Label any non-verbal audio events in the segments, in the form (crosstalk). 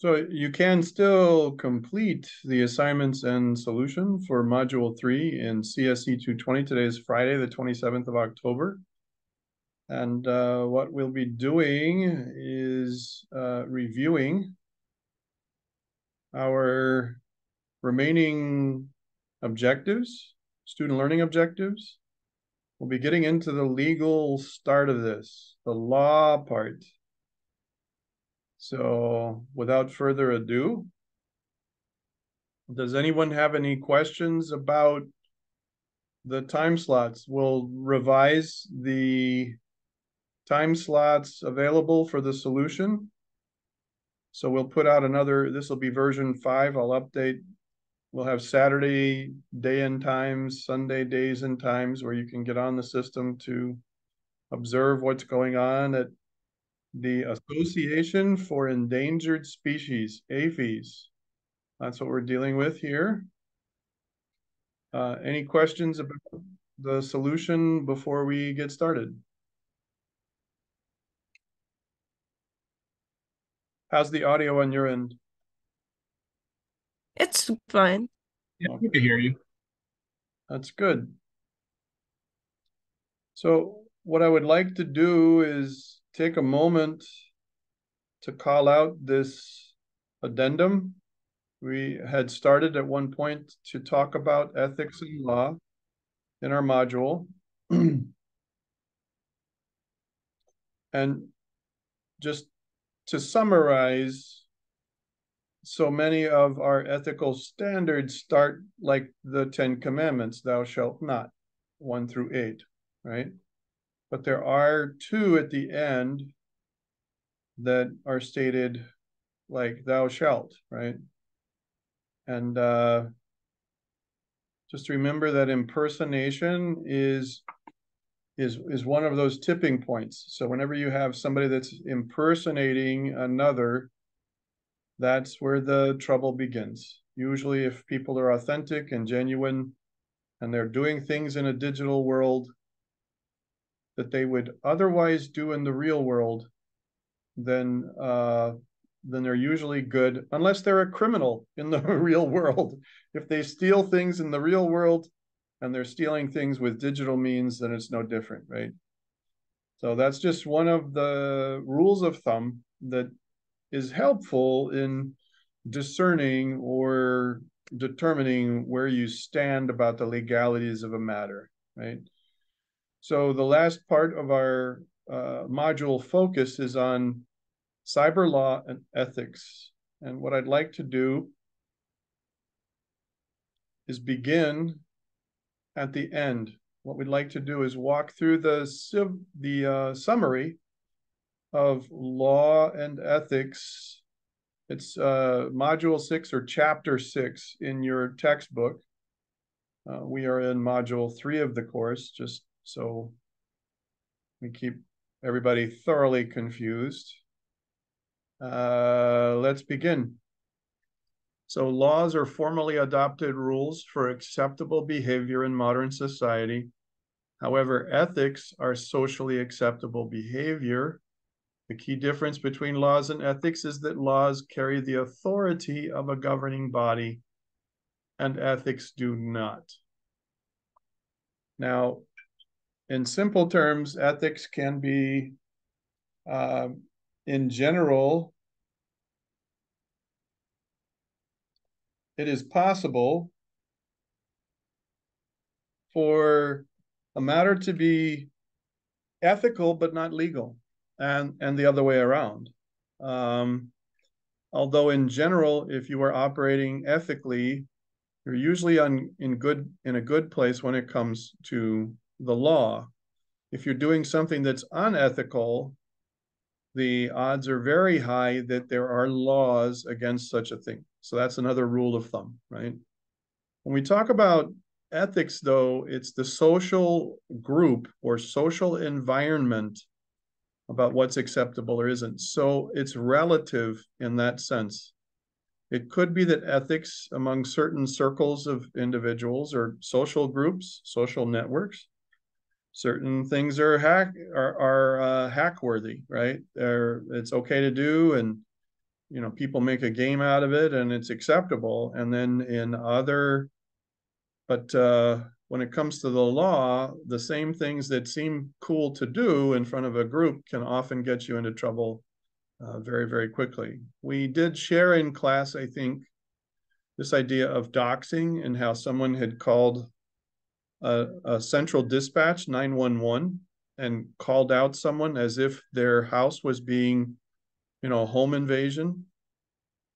So you can still complete the assignments and solution for module three in CSC two twenty. Today is Friday, the twenty-seventh of October. And uh, what we'll be doing is uh, reviewing our remaining objectives, student learning objectives. We'll be getting into the legal start of this, the law part. So without further ado, does anyone have any questions about the time slots? We'll revise the time slots available for the solution. So we'll put out another, this will be version five. I'll update. We'll have Saturday day and times, Sunday days and times where you can get on the system to observe what's going on at the Association for Endangered Species, APHES. That's what we're dealing with here. Uh, any questions about the solution before we get started? How's the audio on your end? It's fine. Yeah, we can hear you. That's good. So what I would like to do is take a moment to call out this addendum. We had started at one point to talk about ethics and law in our module. (clears throat) and just to summarize, so many of our ethical standards start like the Ten Commandments, thou shalt not, one through eight, right? But there are two at the end that are stated like thou shalt, right? And uh, just remember that impersonation is is is one of those tipping points. So whenever you have somebody that's impersonating another, that's where the trouble begins. Usually if people are authentic and genuine and they're doing things in a digital world that they would otherwise do in the real world, then uh, then they're usually good, unless they're a criminal in the (laughs) real world. If they steal things in the real world and they're stealing things with digital means, then it's no different, right? So that's just one of the rules of thumb that is helpful in discerning or determining where you stand about the legalities of a matter, right? So the last part of our uh, module focus is on cyber law and ethics. And what I'd like to do is begin at the end. What we'd like to do is walk through the, the uh, summary of law and ethics. It's uh, module six or chapter six in your textbook. Uh, we are in module three of the course, just so we keep everybody thoroughly confused. Uh, let's begin. So laws are formally adopted rules for acceptable behavior in modern society. However, ethics are socially acceptable behavior. The key difference between laws and ethics is that laws carry the authority of a governing body and ethics do not. Now, in simple terms, ethics can be, uh, in general, it is possible for a matter to be ethical but not legal, and and the other way around. Um, although in general, if you are operating ethically, you're usually on in good in a good place when it comes to the law. If you're doing something that's unethical, the odds are very high that there are laws against such a thing. So that's another rule of thumb, right? When we talk about ethics, though, it's the social group or social environment about what's acceptable or isn't. So it's relative in that sense. It could be that ethics among certain circles of individuals or social groups, social networks, certain things are hack are, are uh, hack worthy right They're, it's okay to do and you know, people make a game out of it and it's acceptable. And then in other, but uh, when it comes to the law, the same things that seem cool to do in front of a group can often get you into trouble uh, very, very quickly. We did share in class, I think, this idea of doxing and how someone had called a, a central dispatch 911 and called out someone as if their house was being, you know, home invasion.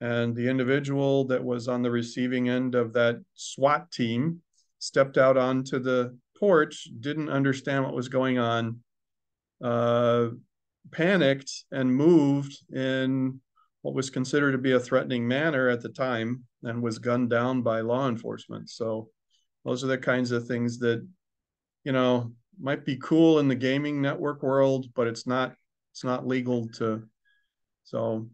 And the individual that was on the receiving end of that SWAT team stepped out onto the porch, didn't understand what was going on, uh, panicked, and moved in what was considered to be a threatening manner at the time and was gunned down by law enforcement. So those are the kinds of things that, you know, might be cool in the gaming network world, but it's not it's not legal to so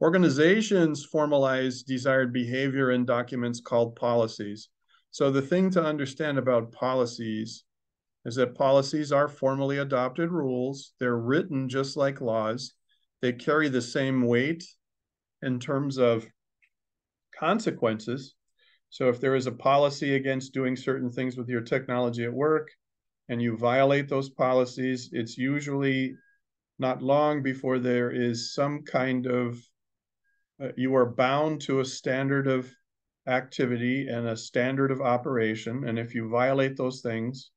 organizations formalize desired behavior in documents called policies. So the thing to understand about policies is that policies are formally adopted rules. They're written just like laws. They carry the same weight in terms of consequences. So if there is a policy against doing certain things with your technology at work, and you violate those policies, it's usually not long before there is some kind of, uh, you are bound to a standard of activity and a standard of operation. And if you violate those things,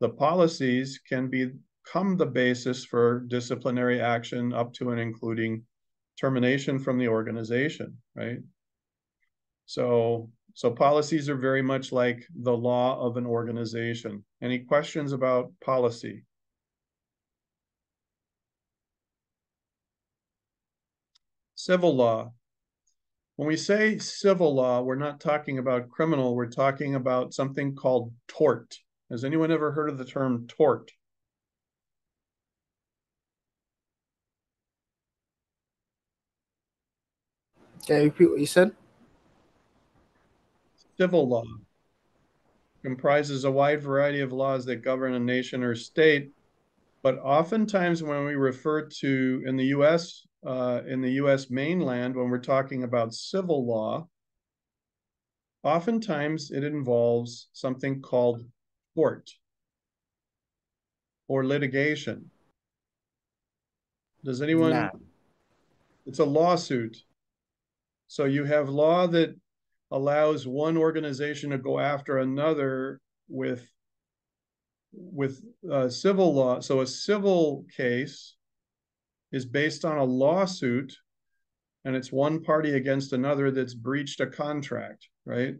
the policies can become the basis for disciplinary action up to and including termination from the organization, right? So so policies are very much like the law of an organization. Any questions about policy? Civil law. When we say civil law, we're not talking about criminal, we're talking about something called tort. Has anyone ever heard of the term tort? Can you repeat what you said? Civil law comprises a wide variety of laws that govern a nation or state. But oftentimes, when we refer to in the U.S. Uh, in the U.S. mainland, when we're talking about civil law, oftentimes it involves something called tort or litigation. Does anyone? Nah. It's a lawsuit. So you have law that allows one organization to go after another with with uh, civil law. So a civil case is based on a lawsuit, and it's one party against another that's breached a contract, right?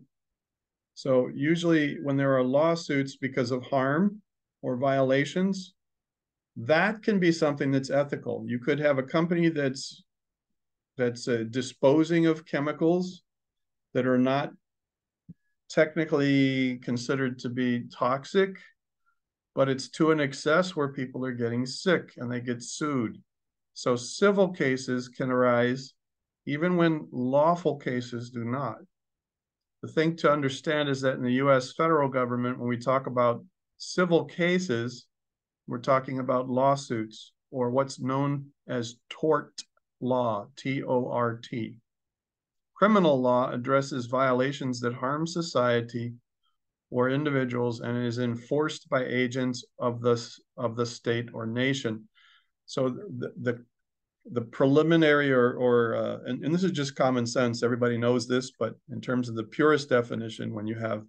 So usually when there are lawsuits because of harm or violations, that can be something that's ethical. You could have a company that's that's uh, disposing of chemicals that are not technically considered to be toxic, but it's to an excess where people are getting sick and they get sued. So civil cases can arise even when lawful cases do not. The thing to understand is that in the US federal government, when we talk about civil cases, we're talking about lawsuits or what's known as tort law, T O R T. Criminal law addresses violations that harm society or individuals and is enforced by agents of the, of the state or nation. So the, the, the preliminary or, or uh, and, and this is just common sense, everybody knows this, but in terms of the purest definition, when you have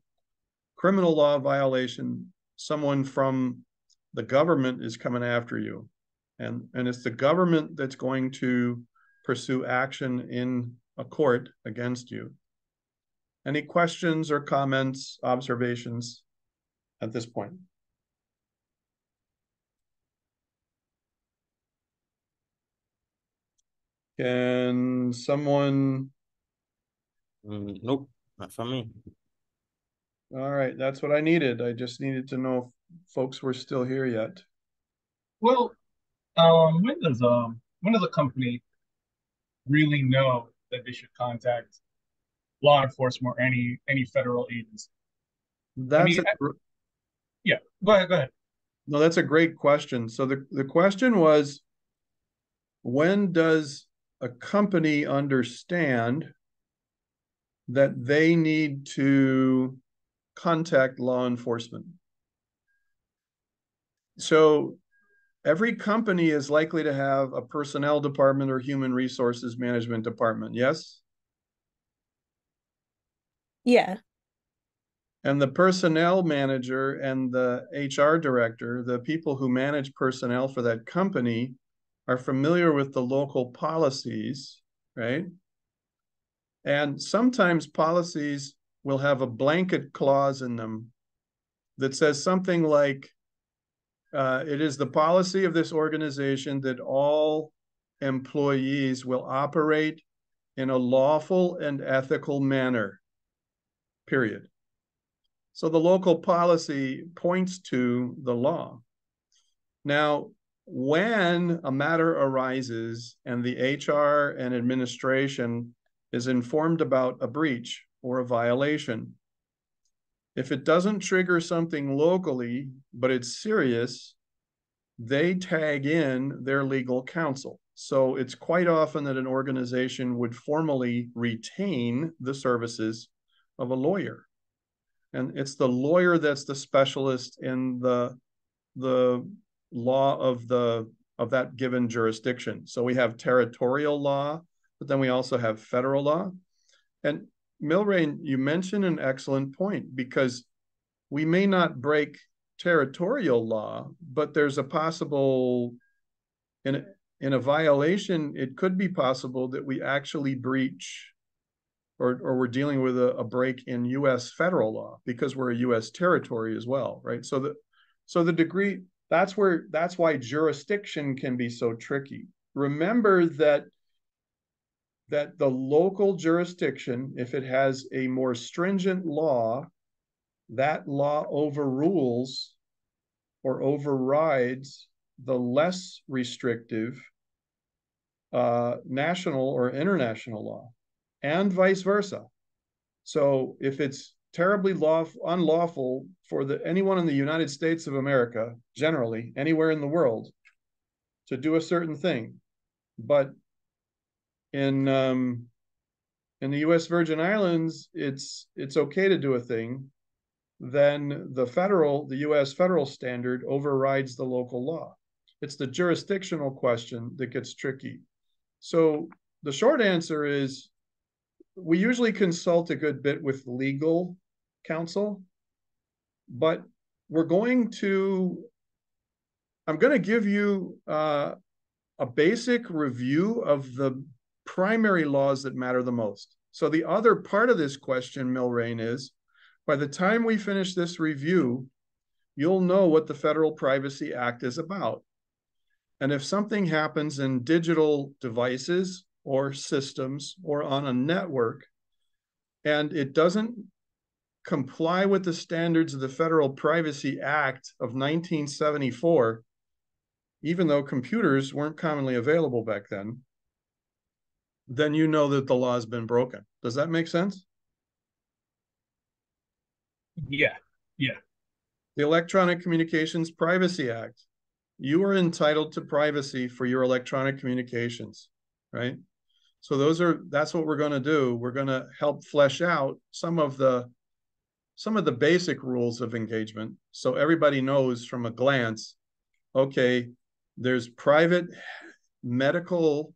criminal law violation, someone from the government is coming after you. And, and it's the government that's going to pursue action in a court against you. Any questions or comments, observations at this point? Can someone? Mm, nope, not for me. All right, that's what I needed. I just needed to know if folks were still here yet. Well, um, when does um when does a company really know that they should contact law enforcement or any any federal agency? That's I mean, a, yeah. Go ahead. Go ahead. No, that's a great question. So the the question was, when does a company understand that they need to contact law enforcement? So every company is likely to have a personnel department or human resources management department, yes? Yeah. And the personnel manager and the HR director, the people who manage personnel for that company, are familiar with the local policies, right? And sometimes policies will have a blanket clause in them that says something like, uh, it is the policy of this organization that all employees will operate in a lawful and ethical manner, period. So the local policy points to the law. Now, when a matter arises and the HR and administration is informed about a breach or a violation, if it doesn't trigger something locally, but it's serious, they tag in their legal counsel. So it's quite often that an organization would formally retain the services of a lawyer. And it's the lawyer that's the specialist in the the law of the of that given jurisdiction. So we have territorial law, but then we also have federal law. And Milrain, you mentioned an excellent point because we may not break territorial law, but there's a possible in a, in a violation, it could be possible that we actually breach or, or we're dealing with a, a break in US federal law because we're a US territory as well, right? So the so the degree that's where that's why jurisdiction can be so tricky. Remember that that the local jurisdiction, if it has a more stringent law, that law overrules or overrides the less restrictive uh, national or international law, and vice versa. So if it's terribly lawful, unlawful for the anyone in the United States of America, generally anywhere in the world, to do a certain thing, but in um, in the U.S. Virgin Islands, it's it's okay to do a thing, then the federal, the U.S. federal standard overrides the local law. It's the jurisdictional question that gets tricky. So the short answer is, we usually consult a good bit with legal counsel, but we're going to. I'm going to give you uh, a basic review of the primary laws that matter the most. So the other part of this question, Milrain, is by the time we finish this review, you'll know what the Federal Privacy Act is about. And if something happens in digital devices or systems or on a network, and it doesn't comply with the standards of the Federal Privacy Act of 1974, even though computers weren't commonly available back then, then you know that the law has been broken. Does that make sense? Yeah, yeah. The Electronic Communications Privacy Act. You are entitled to privacy for your electronic communications, right? So those are that's what we're going to do. We're going to help flesh out some of the some of the basic rules of engagement so everybody knows from a glance okay, there's private medical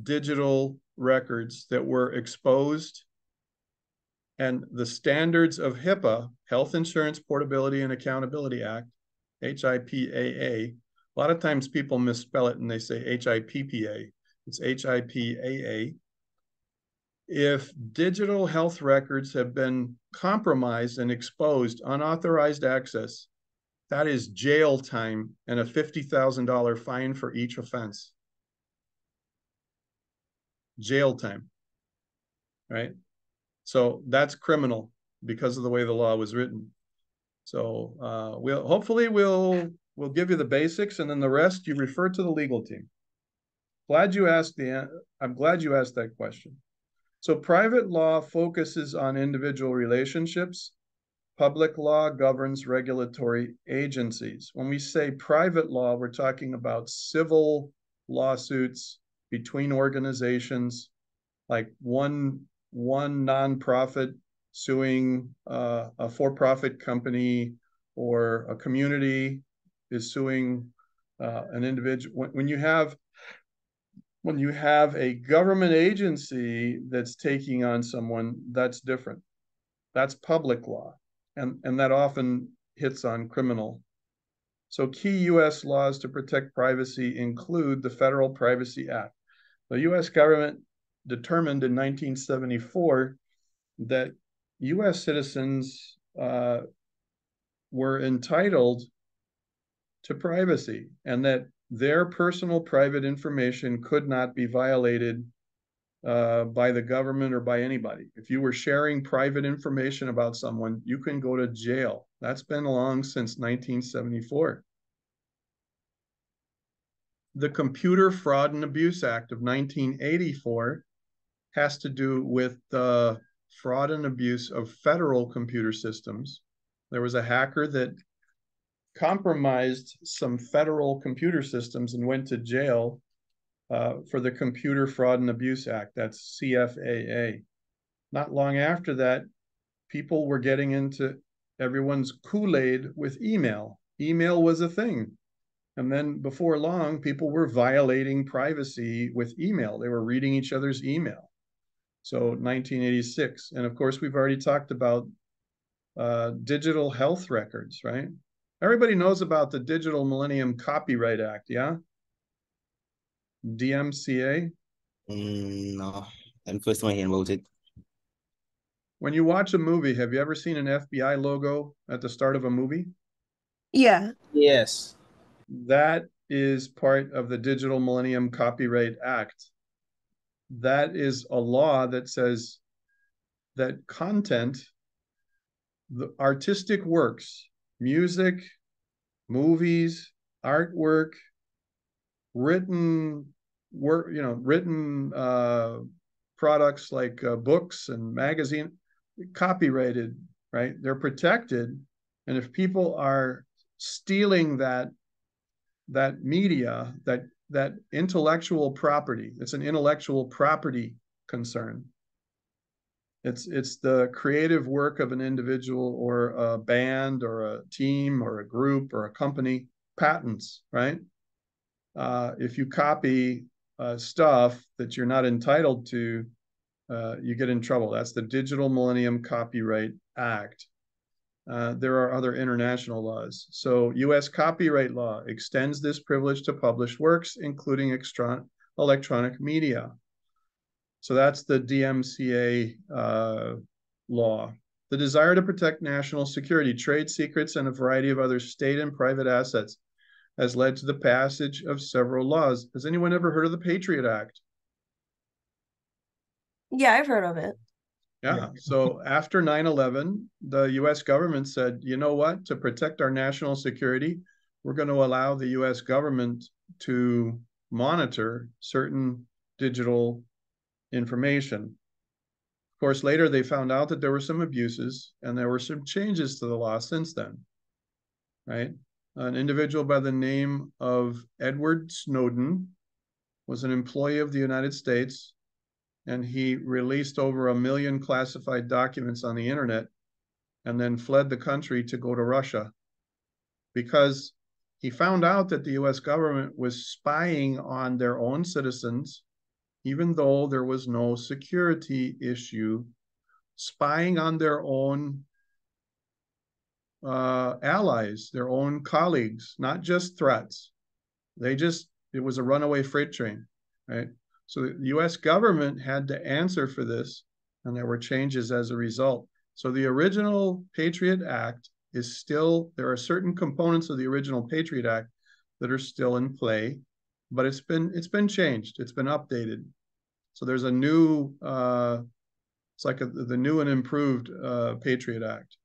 digital records that were exposed and the standards of HIPAA, Health Insurance Portability and Accountability Act, HIPAA. A lot of times people misspell it and they say HIPPA. It's HIPAA. If digital health records have been compromised and exposed, unauthorized access, that is jail time and a $50,000 fine for each offense jail time. Right? So that's criminal because of the way the law was written. So uh, we'll hopefully we'll we'll give you the basics and then the rest you refer to the legal team. Glad you asked the I'm glad you asked that question. So private law focuses on individual relationships. Public law governs regulatory agencies. When we say private law, we're talking about civil lawsuits, between organizations, like one one nonprofit suing uh, a for-profit company or a community is suing uh, an individual. When, when you have when you have a government agency that's taking on someone, that's different. That's public law, and and that often hits on criminal. So key U.S. laws to protect privacy include the Federal Privacy Act. The U.S. government determined in 1974 that U.S. citizens uh, were entitled to privacy and that their personal private information could not be violated uh, by the government or by anybody. If you were sharing private information about someone, you can go to jail. That's been along since 1974. The Computer Fraud and Abuse Act of 1984 has to do with the fraud and abuse of federal computer systems. There was a hacker that compromised some federal computer systems and went to jail uh, for the Computer Fraud and Abuse Act. That's CFAA. Not long after that, people were getting into everyone's Kool Aid with email. Email was a thing. And then before long, people were violating privacy with email. They were reading each other's email. So 1986. And of course, we've already talked about uh, digital health records, right? Everybody knows about the Digital Millennium Copyright Act, yeah? DMCA. Mm, no, I'm first time hearing about it. When you watch a movie, have you ever seen an FBI logo at the start of a movie? Yeah. Yes. That is part of the Digital Millennium Copyright Act. That is a law that says that content, the artistic works, music, movies, artwork, written work, you know, written uh, products like uh, books and magazine, copyrighted, right? They're protected, and if people are stealing that that media, that that intellectual property, it's an intellectual property concern. It's it's the creative work of an individual or a band or a team or a group or a company, patents, right? Uh, if you copy uh, stuff that you're not entitled to, uh, you get in trouble. That's the Digital Millennium Copyright Act. Uh, there are other international laws. So U.S. copyright law extends this privilege to published works, including extra electronic media. So that's the DMCA uh, law. The desire to protect national security, trade secrets, and a variety of other state and private assets has led to the passage of several laws. Has anyone ever heard of the Patriot Act? Yeah, I've heard of it. Yeah. So after 9 11, the US government said, you know what? To protect our national security, we're going to allow the US government to monitor certain digital information. Of course, later they found out that there were some abuses and there were some changes to the law since then. Right? An individual by the name of Edward Snowden was an employee of the United States and he released over a million classified documents on the internet and then fled the country to go to Russia because he found out that the US government was spying on their own citizens, even though there was no security issue, spying on their own uh, allies, their own colleagues, not just threats. They just, it was a runaway freight train, right? So the US government had to answer for this, and there were changes as a result. So the original Patriot Act is still, there are certain components of the original Patriot Act that are still in play, but it's been it's been changed, it's been updated. So there's a new, uh, it's like a, the new and improved uh, Patriot Act.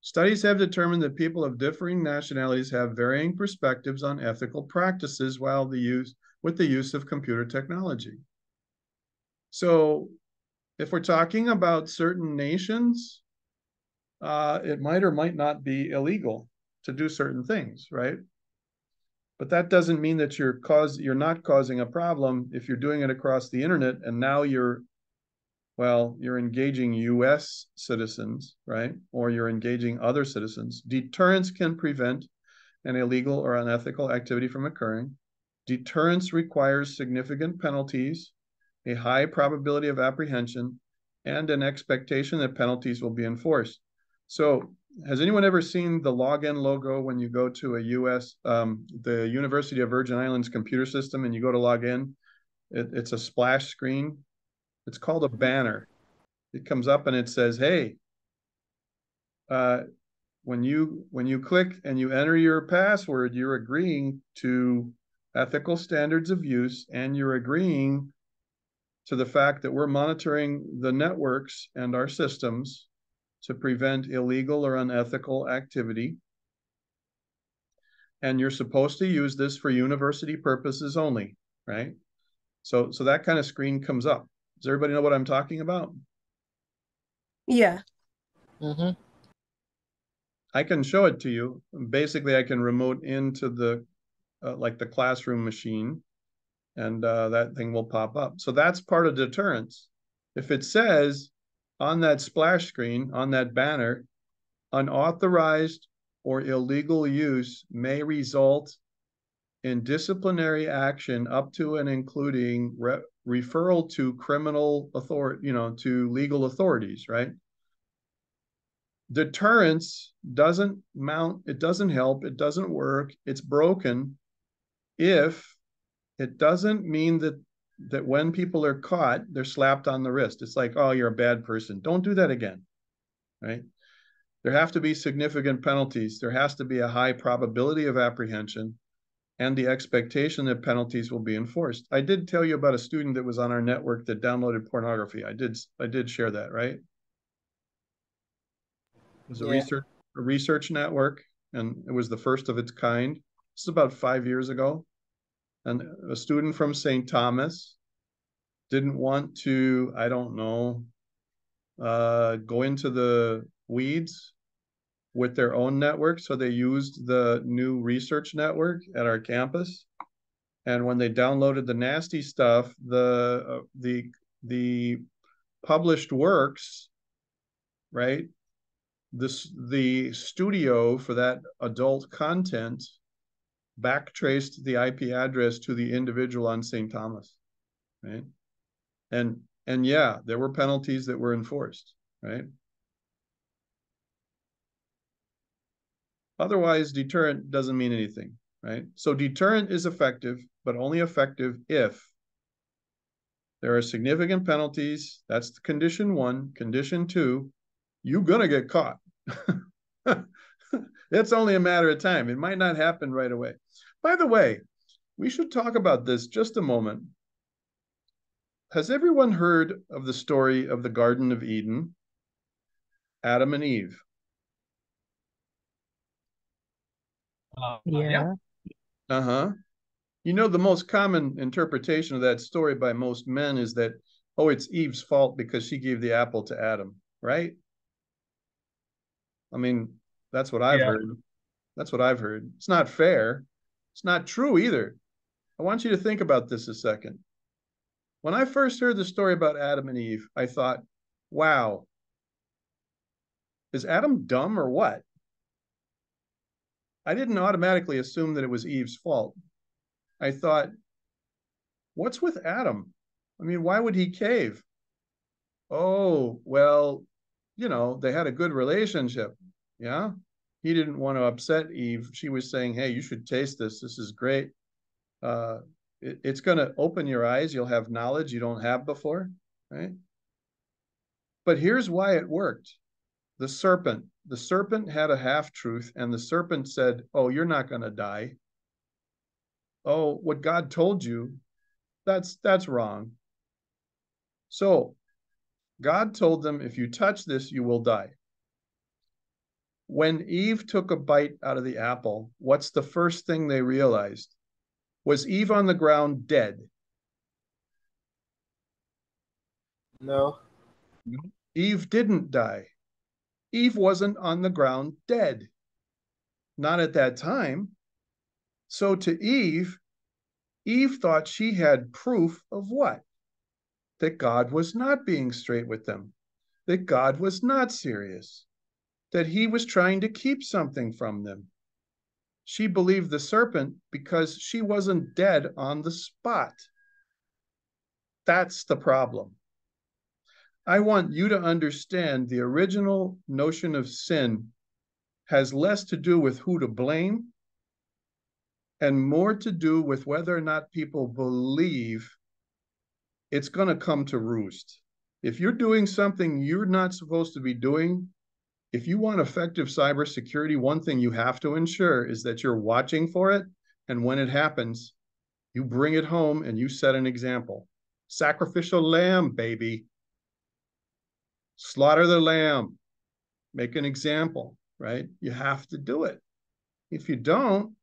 Studies have determined that people of differing nationalities have varying perspectives on ethical practices while the use with the use of computer technology. So if we're talking about certain nations, uh, it might or might not be illegal to do certain things, right? But that doesn't mean that you're cause, you're not causing a problem if you're doing it across the internet and now you're, well, you're engaging US citizens, right? Or you're engaging other citizens. Deterrence can prevent an illegal or unethical activity from occurring. Deterrence requires significant penalties, a high probability of apprehension, and an expectation that penalties will be enforced. So has anyone ever seen the login logo when you go to a US, um, the University of Virgin Islands computer system and you go to log in? It, it's a splash screen. It's called a banner. It comes up and it says, hey, uh, when you when you click and you enter your password, you're agreeing to ethical standards of use and you're agreeing to the fact that we're monitoring the networks and our systems to prevent illegal or unethical activity. And you're supposed to use this for university purposes only, right? So, so that kind of screen comes up. Does everybody know what I'm talking about? Yeah. Mm-hmm. I can show it to you. Basically, I can remote into the, uh, like the classroom machine and uh, that thing will pop up. So that's part of deterrence. If it says on that splash screen, on that banner, unauthorized or illegal use may result in disciplinary action up to and including re referral to criminal authority, you know, to legal authorities, right? Deterrence doesn't mount, it doesn't help, it doesn't work, it's broken if it doesn't mean that that when people are caught, they're slapped on the wrist. It's like, oh, you're a bad person. Don't do that again. Right? There have to be significant penalties. There has to be a high probability of apprehension and the expectation that penalties will be enforced. I did tell you about a student that was on our network that downloaded pornography. I did I did share that, right? It was a Yeah. research a research network and it was the first of its kind. This is about 5 years ago and a student from St. Thomas didn't want to, I don't know, uh, go into the weeds with their own network. So they used the new research network at our campus. And when they downloaded the nasty stuff, the uh, the the published works, right? This the studio for that adult content backtraced the IP address to the individual on St. Thomas, right? And and yeah, there were penalties that were enforced, right? Otherwise, deterrent doesn't mean anything, right? So deterrent is effective, but only effective if there are significant penalties. That's the condition one. Condition two, you're gonna get caught. (laughs) it's only a matter of time. It might not happen right away. By the way, we should talk about this just a moment. Has everyone heard of the story of the Garden of Eden? Adam and Eve. Uh, Yeah. Uh huh. You know, the most common interpretation of that story by most men is that, oh, it's Eve's fault because she gave the apple to Adam, right? I mean, that's what I've Yeah. heard. That's what I've heard. It's not fair. It's not true either. I want you to think about this a second. When I first heard the story about Adam and Eve, I thought, wow, is Adam dumb or what? I didn't automatically assume that it was Eve's fault. I thought, what's with Adam? I mean, why would he cave? Oh, well, you know, they had a good relationship. Yeah. He didn't want to upset Eve. She was saying, hey, you should taste this. This is great. Uh, it, it's going to open your eyes. You'll have knowledge you don't have before. Right. But here's why it worked the serpent. The serpent had a half truth, and the serpent said, Oh, you're not going to die. Oh, what God told you, that's that's wrong. So God told them, if you touch this, you will die. When Eve took a bite out of the apple, what's the first thing they realized? Was Eve on the ground dead? No. Eve didn't die. Eve wasn't on the ground dead. Not at that time. So to Eve, Eve thought she had proof of what? That God was not being straight with them, that God was not serious, that he was trying to keep something from them. She believed the serpent because she wasn't dead on the spot. That's the problem. I want you to understand the original notion of sin has less to do with who to blame and more to do with whether or not people believe it's going to come to roost. If you're doing something you're not supposed to be doing, if you want effective cybersecurity, one thing you have to ensure is that you're watching for it. And when it happens, you bring it home and you set an example. Sacrificial lamb, baby. Slaughter the lamb. Make an example, right? You have to do it. If you don't,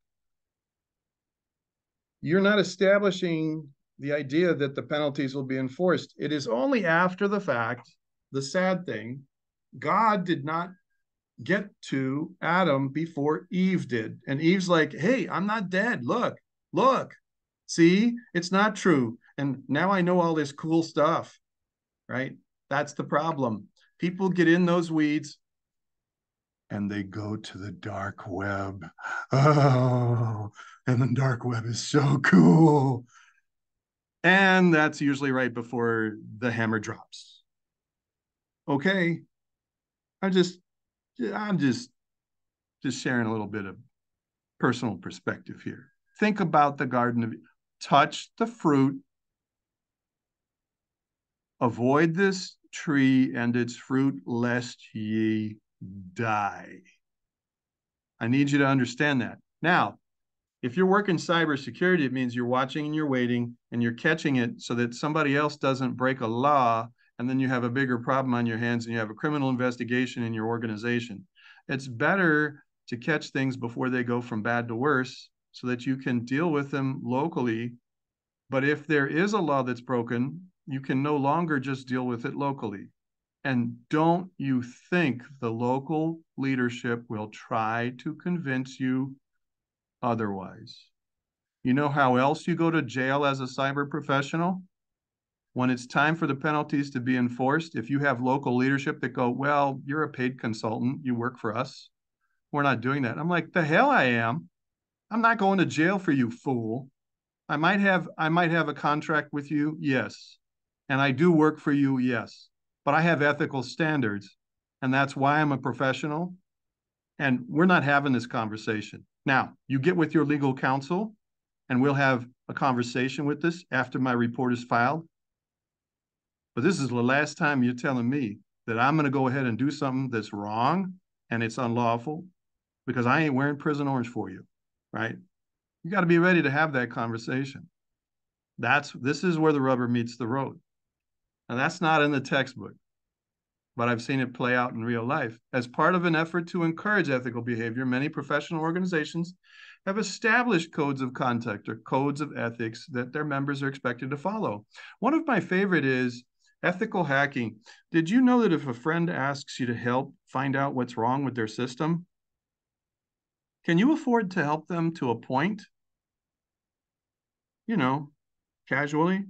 you're not establishing the idea that the penalties will be enforced. It is only after the fact, the sad thing, God did not get to Adam before Eve did. And Eve's like, hey, I'm not dead. Look, look, see, it's not true. And now I know all this cool stuff, right? That's the problem. People get in those weeds and they go to the dark web. Oh, and the dark web is so cool. And that's usually right before the hammer drops. Okay. I'm just I'm just just sharing a little bit of personal perspective here. Think about the garden of touch the fruit. Avoid this tree and its fruit lest ye die. I need you to understand that. Now, if you're working cybersecurity, it means you're watching and you're waiting and you're catching it so that somebody else doesn't break a law and then you have a bigger problem on your hands and you have a criminal investigation in your organization. It's better to catch things before they go from bad to worse so that you can deal with them locally. But if there is a law that's broken, you can no longer just deal with it locally. And don't you think the local leadership will try to convince you otherwise? You know how else you go to jail as a cyber professional? When it's time for the penalties to be enforced, if you have local leadership that go, well, you're a paid consultant, you work for us. We're not doing that. I'm like, the hell I am. I'm not going to jail for you, fool. I might have I might have a contract with you, yes. And I do work for you, yes but I have ethical standards. And that's why I'm a professional. And we're not having this conversation. Now, you get with your legal counsel and we'll have a conversation with this after my report is filed. But this is the last time you're telling me that I'm going to go ahead and do something that's wrong and it's unlawful because I ain't wearing prison orange for you, right? You got to be ready to have that conversation. That's this is where the rubber meets the road. And that's not in the textbook, but I've seen it play out in real life. As part of an effort to encourage ethical behavior, many professional organizations have established codes of conduct or codes of ethics that their members are expected to follow. One of my favorite is ethical hacking. Did you know that if a friend asks you to help find out what's wrong with their system, can you afford to help them to a point? You know, casually.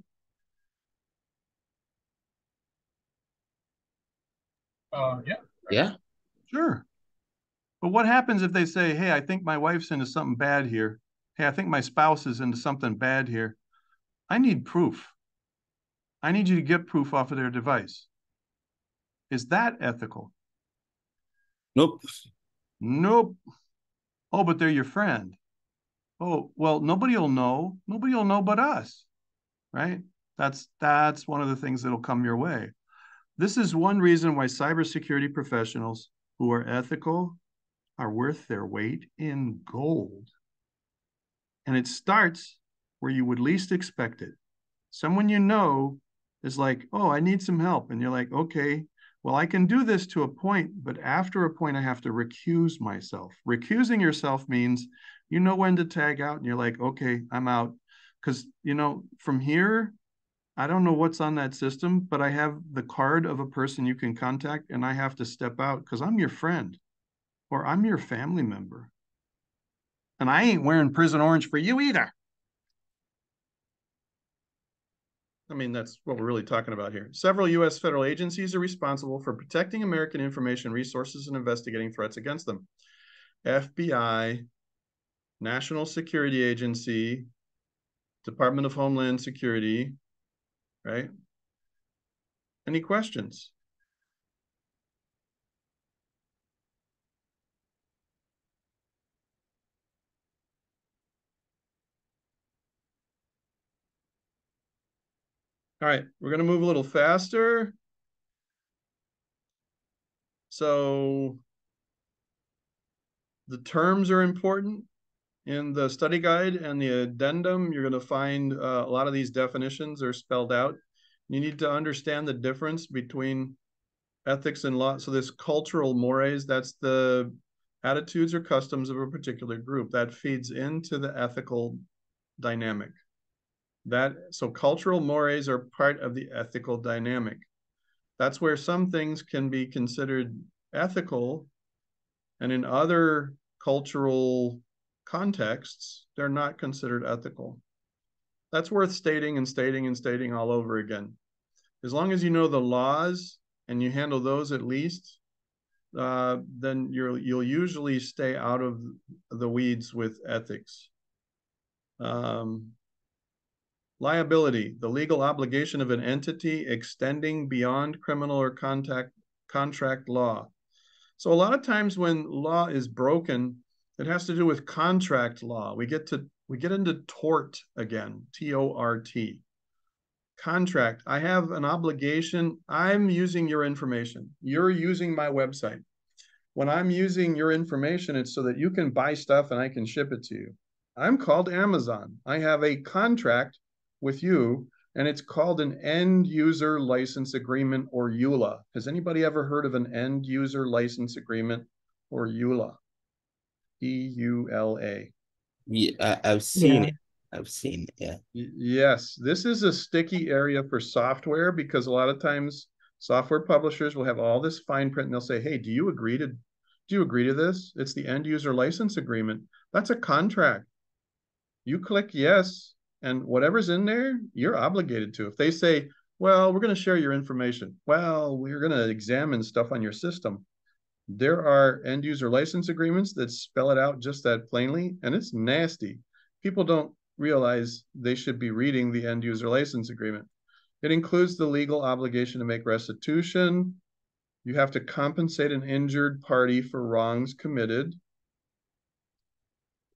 Uh, yeah. Yeah. Sure. But what happens if they say, hey, I think my wife's into something bad here? Hey, I think my spouse is into something bad here. I need proof. I need you to get proof off of their device. Is that ethical? Nope. Nope. Oh, but they're your friend. Oh, well, nobody will know. Nobody will know but us. Right? That's that's one of the things that'll come your way. This is one reason why cybersecurity professionals who are ethical are worth their weight in gold. And it starts where you would least expect it. Someone you know is like, oh, I need some help. And you're like, okay, well, I can do this to a point, but after a point, I have to recuse myself. Recusing yourself means you know when to tag out and you're like, okay, I'm out. Because, you know, from here, I don't know what's on that system, but I have the card of a person you can contact, and I have to step out because I'm your friend or I'm your family member. And I ain't wearing prison orange for you either. I mean, that's what we're really talking about here. Several U.S. federal agencies are responsible for protecting American information resources and investigating threats against them. FBI, National Security Agency, Department of Homeland Security, right? Any questions? All right, we're going to move a little faster. So the terms are important in the study guide and the addendum. You're going to find uh, a lot of these definitions are spelled out. You need to understand the difference between ethics and law. So this cultural mores, that's the attitudes or customs of a particular group that feeds into the ethical dynamic that so cultural mores are part of the ethical dynamic. That's where some things can be considered ethical and in other cultural contexts they're not considered ethical. That's worth stating and stating and stating all over again. As long as you know the laws and you handle those at least uh, then you'll you'll usually stay out of the weeds with ethics. Um, Liability, the legal obligation of an entity extending beyond criminal or contact, contract law. So a lot of times when law is broken, it has to do with contract law. We get to we get into tort again, T O R T. Contract. I have an obligation. I'm using your information. You're using my website. When I'm using your information, it's so that you can buy stuff and I can ship it to you. I'm called Amazon. I have a contract with you, and it's called an end user license agreement or EULA. Has anybody ever heard of an end user license agreement or EULA? E U L A. Yeah, I've seen Yeah. it. I've seen it. Yeah. Yes, this is a sticky area for software because a lot of times software publishers will have all this fine print and they'll say, "Hey, do you agree to do you agree to this? It's the end user license agreement. That's a contract. You click yes, and whatever's in there, you're obligated to. If they say, "Well, we're going to share your information," well, we're going to examine stuff on your system. There are end user license agreements that spell it out just that plainly, and it's nasty. People don't realize they should be reading the end user license agreement. It includes the legal obligation to make restitution. You have to compensate an injured party for wrongs committed.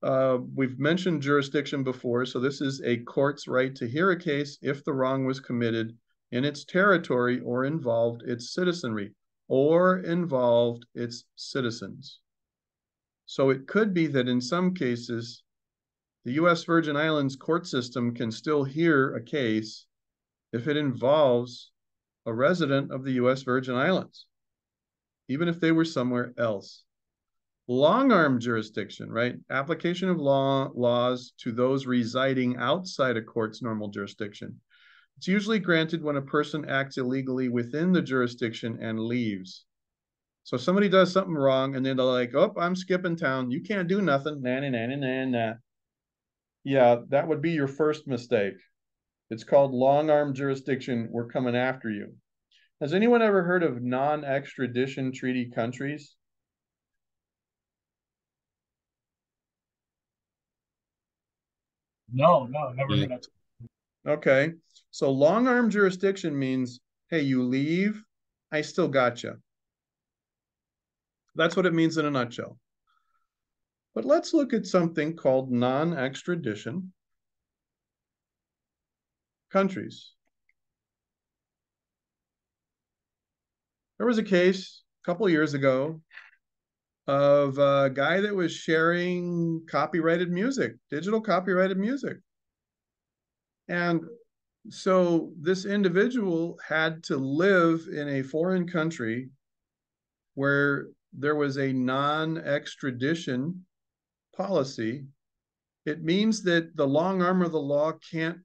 Uh, we've mentioned jurisdiction before, so this is a court's right to hear a case if the wrong was committed in its territory or involved its citizenry or involved its citizens. So it could be that in some cases, the U.S. Virgin Islands court system can still hear a case if it involves a resident of the U.S. Virgin Islands, even if they were somewhere else. Long arm jurisdiction, right? Application of law laws to those residing outside a court's normal jurisdiction. It's usually granted when a person acts illegally within the jurisdiction and leaves. So somebody does something wrong and then they're like, oh, I'm skipping town. You can't do nothing. Nah, nah, nah, nah, nah. Yeah, that would be your first mistake. It's called long arm jurisdiction. We're coming after you. Has anyone ever heard of non extradition treaty countries? No, no, never Yeah. heard of. Okay. So long arm jurisdiction means, hey, you leave, I still got you. That's what it means in a nutshell. But let's look at something called non extradition countries. There was a case a couple years ago of a guy that was sharing copyrighted music, digital copyrighted music. And so this individual had to live in a foreign country where there was a non extradition policy. It means that the long arm of the law can't,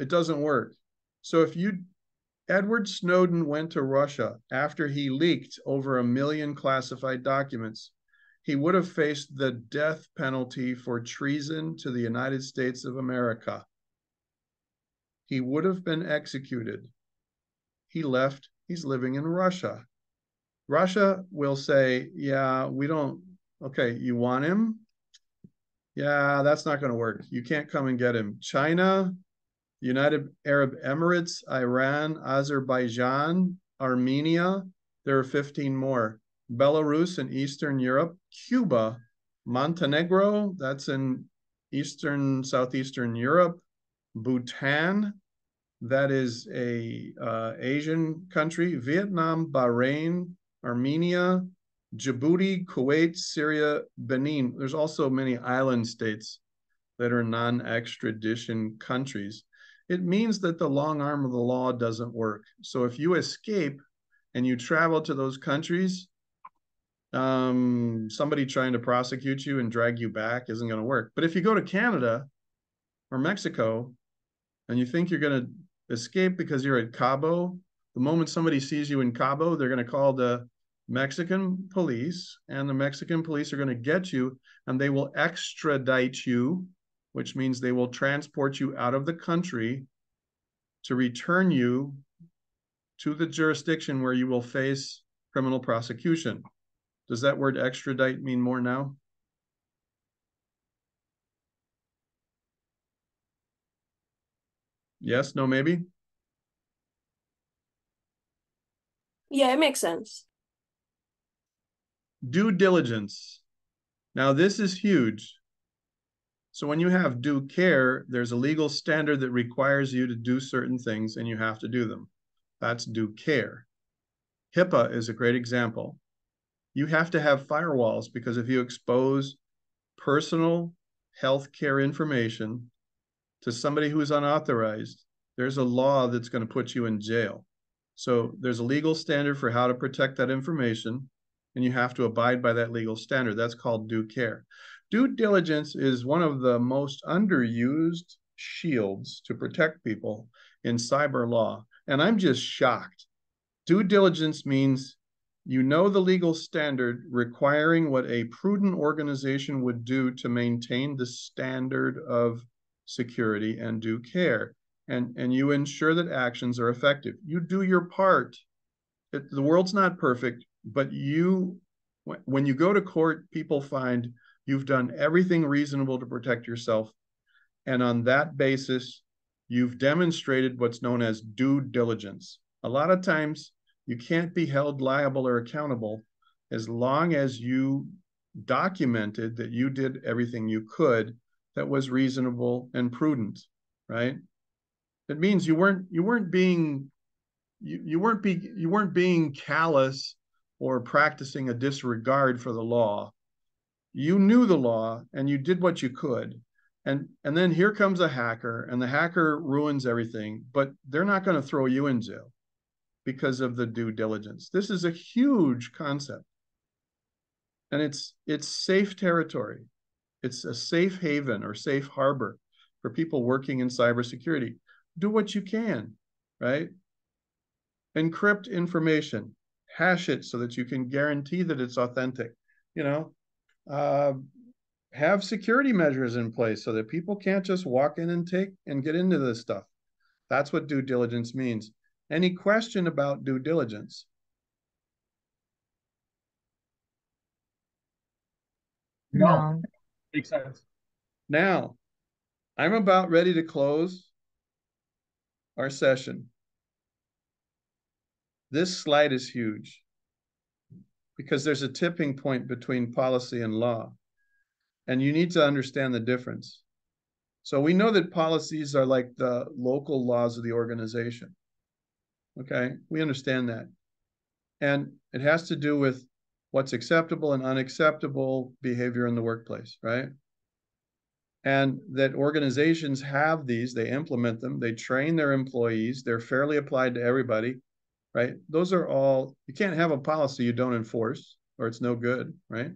it doesn't work. So if you, Edward Snowden went to Russia after he leaked over a million classified documents. He would have faced the death penalty for treason to the United States of America. He would have been executed. He left, he's living in Russia. Russia will say, Yeah, we don't, okay, you want him? Yeah, that's not going to work. You can't come and get him. China, United Arab Emirates, Iran, Azerbaijan, Armenia, there are 15 more. Belarus in Eastern Europe, Cuba, Montenegro, that's in Eastern, Southeastern Europe, Bhutan, that is a uh, Asian country, Vietnam, Bahrain, Armenia, Djibouti, Kuwait, Syria, Benin. There's also many island states that are non-extradition countries. It means that the long arm of the law doesn't work. So if you escape and you travel to those countries, um, somebody trying to prosecute you and drag you back isn't going to work. But if you go to Canada or Mexico and you think you're going to escape because you're at Cabo, the moment somebody sees you in Cabo, they're going to call the Mexican police, and the Mexican police are going to get you and they will extradite you, which means they will transport you out of the country to return you to the jurisdiction where you will face criminal prosecution. Does that word extradite mean more now? Yes, no, maybe? Yeah, it makes sense. Due diligence. Now, this is huge. So when you have due care, there's a legal standard that requires you to do certain things and you have to do them. That's due care. HIPAA is a great example. You have to have firewalls because if you expose personal health care information to somebody who is unauthorized, there's a law that's going to put you in jail. So there's a legal standard for how to protect that information, and you have to abide by that legal standard. That's called due care. Due diligence is one of the most underused shields to protect people in cyber law. And I'm just shocked. Due diligence means you know the legal standard requiring what a prudent organization would do to maintain the standard of security and due care. And, and you ensure that actions are effective. You do your part. It, the world's not perfect, but you, when you go to court, people find you've done everything reasonable to protect yourself. And on that basis, you've demonstrated what's known as due diligence. A lot of times, you can't be held liable or accountable as long as you documented that you did everything you could that was reasonable and prudent, right? It means you weren't you weren't being you, you weren't be you weren't being callous or practicing a disregard for the law. You knew the law and you did what you could. And and then here comes a hacker and the hacker ruins everything, but they're not going to throw you in jail because of the due diligence. This is a huge concept. And it's it's safe territory. It's a safe haven or safe harbor for people working in cybersecurity. Do what you can, right? Encrypt information, hash it so that you can guarantee that it's authentic. You know, uh, have security measures in place so that people can't just walk in and take and get into this stuff. That's what due diligence means. Any question about due diligence? No, makes sense. Now, I'm about ready to close our session. This slide is huge because there's a tipping point between policy and law. And you need to understand the difference. So we know that policies are like the local laws of the organization. Okay, we understand that. And it has to do with what's acceptable and unacceptable behavior in the workplace, right? And that organizations have these, they implement them, they train their employees, they're fairly applied to everybody, right? Those are all, you can't have a policy you don't enforce or it's no good, right?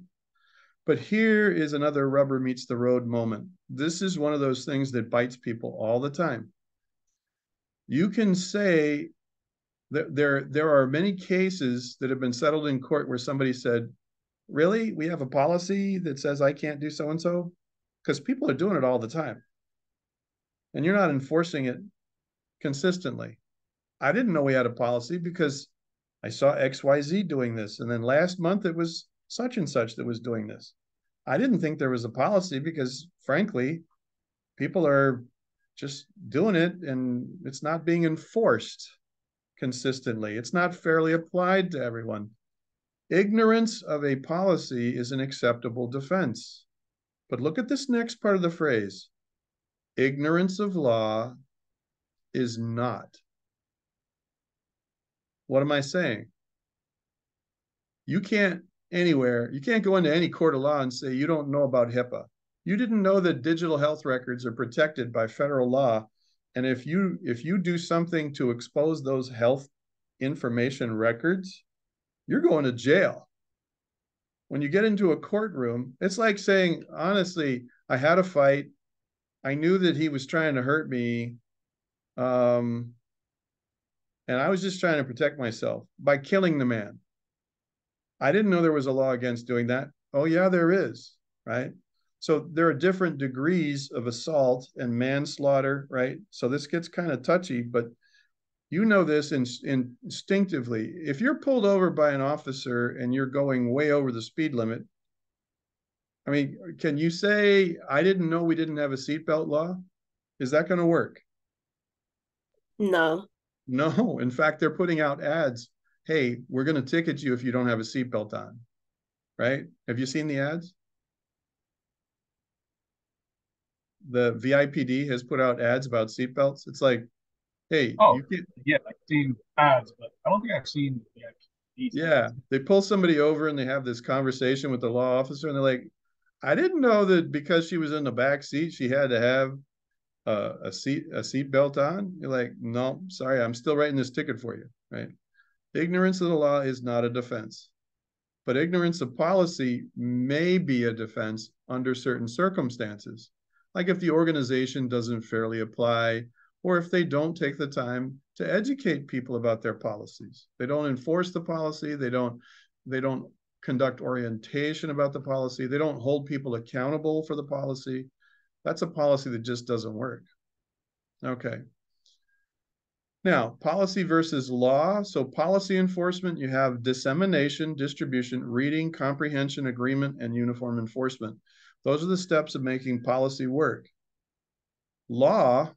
But here is another rubber meets the road moment. This is one of those things that bites people all the time. You can say there, there are many cases that have been settled in court where somebody said, really? We have a policy that says I can't do so and so? Because people are doing it all the time. And you're not enforcing it consistently. I didn't know we had a policy because I saw XYZ doing this. And then last month it was such and such that was doing this. I didn't think there was a policy because frankly, people are just doing it and it's not being enforced consistently. It's not fairly applied to everyone. Ignorance of a policy is an acceptable defense. But look at this next part of the phrase. Ignorance of law is not. What am I saying? You can't anywhere, you can't go into any court of law and say you don't know about HIPAA. You didn't know that digital health records are protected by federal law. And if you if you do something to expose those health information records, you're going to jail. When you get into a courtroom, it's like saying, honestly, I had a fight. I knew that he was trying to hurt me. Um, and I was just trying to protect myself by killing the man. I didn't know there was a law against doing that. Oh, yeah, there is, right? So there are different degrees of assault and manslaughter, right? So this gets kind of touchy, but you know this in, in instinctively. If you're pulled over by an officer and you're going way over the speed limit, I mean, can you say, I didn't know we didn't have a seatbelt law? Is that going to work? No. No. In fact, they're putting out ads. Hey, we're going to ticket you if you don't have a seatbelt on. Right? Have you seen the ads? The VIPD has put out ads about seatbelts. It's like, hey, Oh, you can't, yeah, I've seen ads, but I don't think I've seen yeah, these Yeah, they pull somebody over and they have this conversation with the law officer, and they're like, "I didn't know that because she was in the back seat, she had to have uh, a seat a seat belt on." You're like, "No, sorry, I'm still writing this ticket for you." Right? Ignorance of the law is not a defense, but ignorance of policy may be a defense under certain circumstances, like if the organization doesn't fairly apply or if they don't take the time to educate people about their policies. They don't enforce the policy, they don't they don't conduct orientation about the policy, they don't hold people accountable for the policy. That's a policy that just doesn't work. Okay. Now, policy versus law. So policy enforcement, you have dissemination, distribution, reading, comprehension, agreement, and uniform enforcement. Those are the steps of making policy work. Law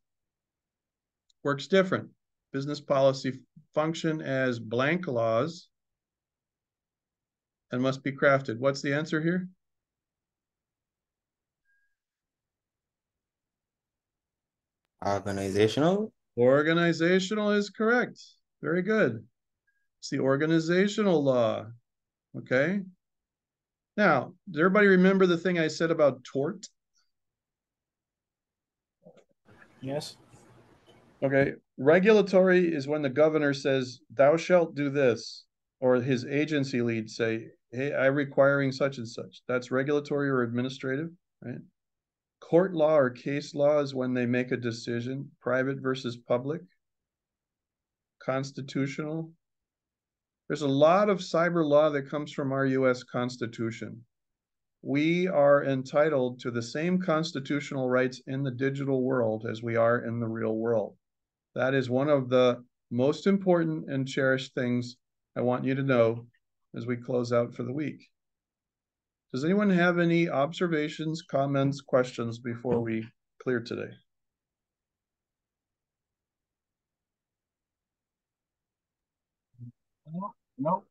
works different. Business policy function as blank laws and must be crafted. What's the answer here? Organizational. Organizational is correct. Very good. It's the organizational law. Okay. Now, does everybody remember the thing I said about tort? Yes. Okay, regulatory is when the governor says, thou shalt do this, or his agency lead say, hey, I'm requiring such and such. That's regulatory or administrative, right? Court law or case law is when they make a decision, private versus public. Constitutional. There's a lot of cyber law that comes from our US Constitution. We are entitled to the same constitutional rights in the digital world as we are in the real world. That is one of the most important and cherished things I want you to know as we close out for the week. Does anyone have any observations, comments, questions before we clear today? No. No.